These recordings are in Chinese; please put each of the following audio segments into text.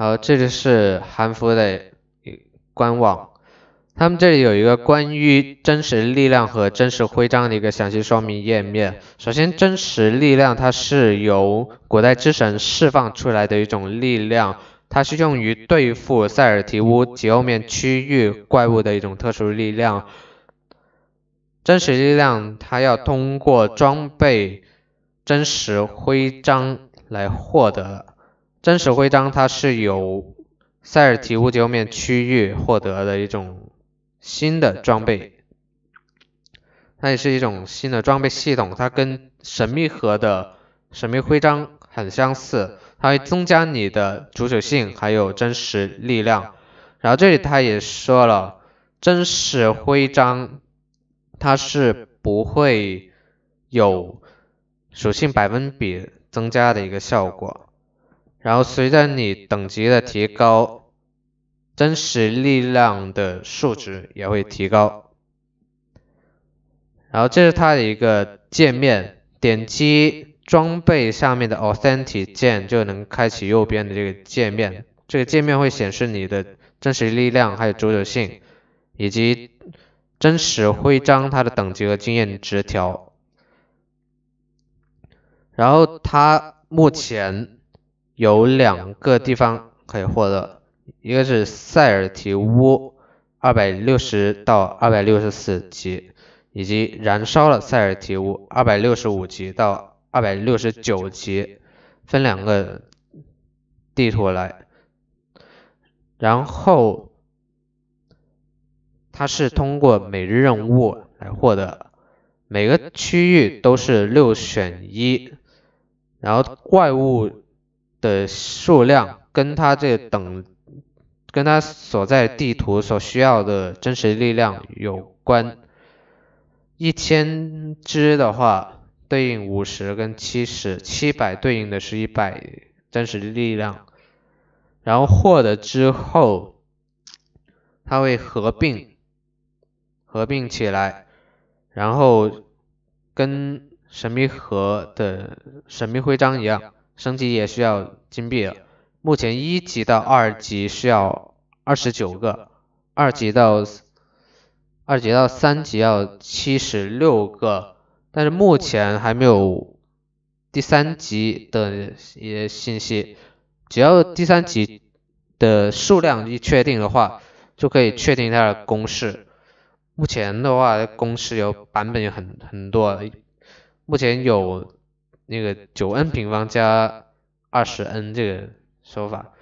好，这里是韩服的官网，他们这里有一个关于真实力量和真实徽章的一个详细说明页面。首先，真实力量它是由古代之神释放出来的一种力量，它是用于对付塞尔提乌极欧面区域怪物的一种特殊力量。真实力量它要通过装备真实徽章来获得。真实徽章，它是由塞尔提乌欧面区域获得的一种新的装备，它也是一种新的装备系统，它跟神秘盒的神秘徽章很相似，它会增加你的主属性还有真实力量。然后这里他也说了，真实徽章它是不会有属性百分比增加的一个效果。然后随着你等级的提高，真实力量的数值也会提高。然后这是它的一个界面，点击装备下面的 Authentic 键就能开启右边的这个界面。这个界面会显示你的真实力量还有主属性，以及真实徽章它的等级和经验值条。然后它目前。有两个地方可以获得，一个是塞尔提乌二百六十到二百六十四级，以及燃烧了塞尔提乌二百六十五级到二百六十九级，分两个地图来。然后它是通过每日任务来获得，每个区域都是六选一，然后怪物。的数量跟它这等，跟它所在地图所需要的真实力量有关。一千只的话对应五十跟七十，七百对应的是一百真实力量。然后获得之后，它会合并，合并起来，然后跟神秘盒的神秘徽章一样。升级也需要金币，目前一级到二级需要二十九个，二级到二级到三级要七十六个，但是目前还没有第三级的一些信息，只要第三级的数量一确定的话，就可以确定它的公式。目前的话，公式有版本有很很多，目前有。那个九 n 平方加二十 n 这个说法，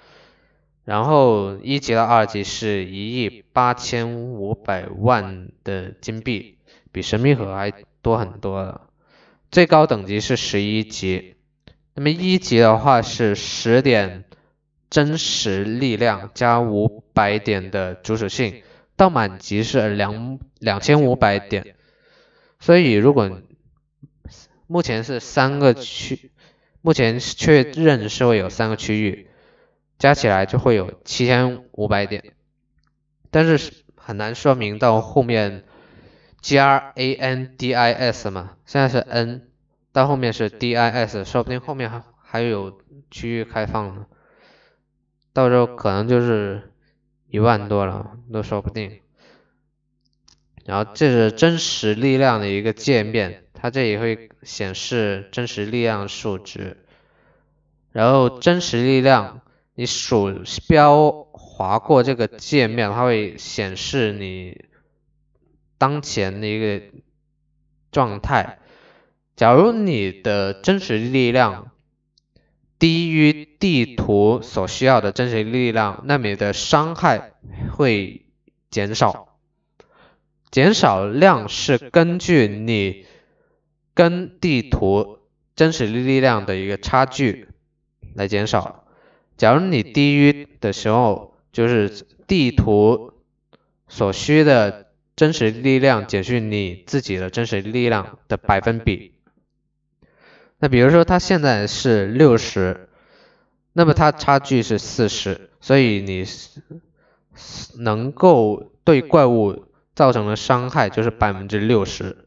然后一级到二级是一亿八千五百万的金币，比神秘盒还多很多了。最高等级是十一级，那么一级的话是十点真实力量加五百点的主属性，到满级是两两千五百点。所以如果目前是三个区，目前确认是会有三个区域，加起来就会有七千五百点，但是很难说明到后面 G R A N D I S 嘛，现在是 N，到后面是 D I S，说不定后面还还有区域开放呢，到时候可能就是一万多了，都说不定。然后这是真实力量的一个界面。它这里会显示真实力量数值，然后真实力量，你鼠标划过这个界面，它会显示你当前的一个状态。假如你的真实力量低于地图所需要的真实力量，那你的伤害会减少，减少量是根据你。跟地图真实力量的一个差距来减少。假如你低于的时候，就是地图所需的真实力量减去你自己的真实力量的百分比。那比如说它现在是六十，那么它差距是四十，所以你能够对怪物造成的伤害就是百分之六十。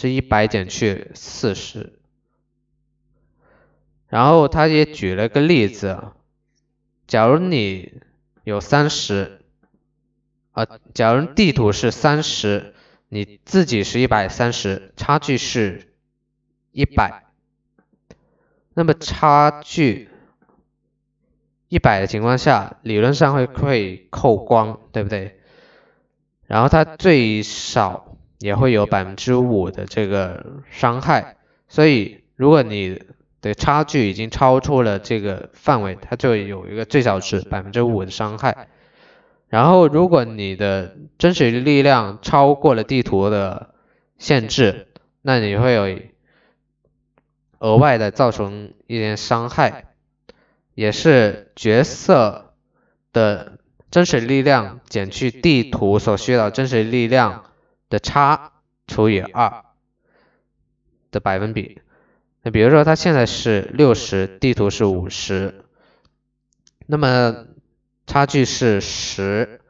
是一百减去四十，然后他也举了个例子，假如你有三十，啊，假如地图是三十，你自己是一百三十，差距是一百，那么差距一百的情况下，理论上会会扣光，对不对？然后它最少也会有百分之五的这个伤害，所以如果你的差距已经超出了这个范围，它就有一个最小值百分之五的伤害。然后如果你的真实力量超过了地图的限制，那你会有额外的造成一点伤害，也是角色的。真实力量减去地图所需要真实力量的差除以二的百分比。那比如说它现在是六十，地图是五十，那么差距是十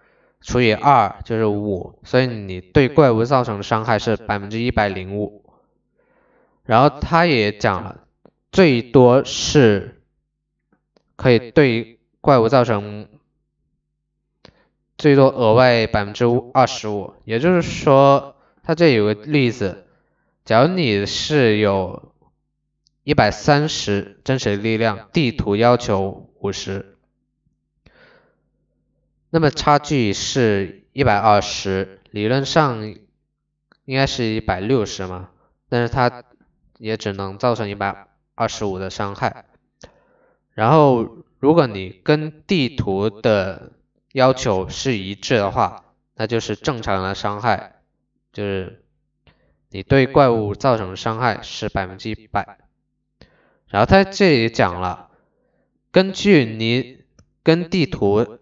除以二就是五，所以你对怪物造成的伤害是百分之一百零五。然后他也讲了，最多是可以对怪物造成。最多额外百分之二十五，也就是说，它这有个例子，假如你是有一百三十真实力量，地图要求五十，那么差距是一百二十，理论上应该是一百六十嘛，但是它也只能造成一百二十五的伤害。然后，如果你跟地图的要求是一致的话，那就是正常的伤害，就是你对怪物造成的伤害是百分之一百。然后他这里讲了，根据你跟地图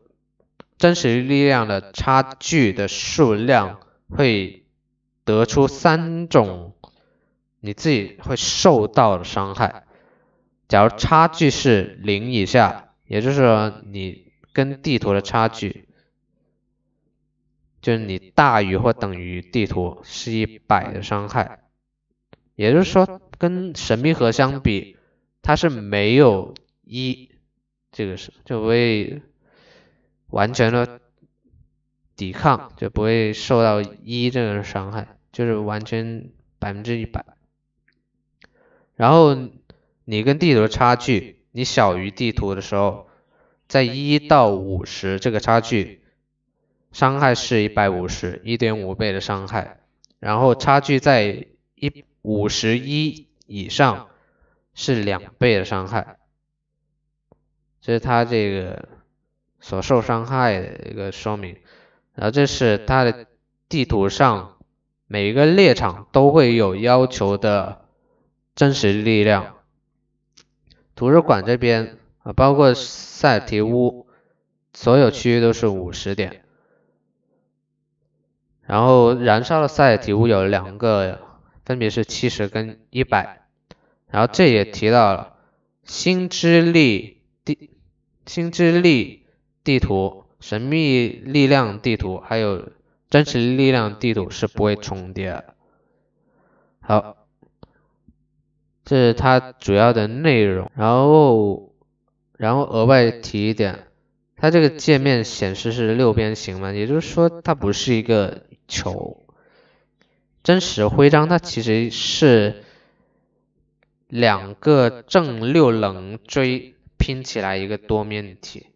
真实力量的差距的数量，会得出三种你自己会受到的伤害。假如差距是零以下，也就是说你。跟地图的差距，就是你大于或等于地图是一百的伤害，也就是说跟神秘盒相比，它是没有一，这个是就不会完全的抵抗，就不会受到一这个伤害，就是完全百分之一百。然后你跟地图的差距，你小于地图的时候。在一到五十这个差距，伤害是一百五十，一点五倍的伤害。然后差距在一五十一以上是两倍的伤害，这是它这个所受伤害的一个说明。然后这是它的地图上每一个猎场都会有要求的真实力量。图书馆这边。啊，包括塞提乌，所有区域都是五十点。然后燃烧的塞提乌有两个，分别是七十跟一百。然后这也提到了星之力地、星之力地图、神秘力量地图，还有真实力量地图是不会重叠的。好，这是它主要的内容。然后。然后额外提一点，它这个界面显示是六边形嘛，也就是说它不是一个球。真实徽章它其实是两个正六棱锥拼起来一个多面体，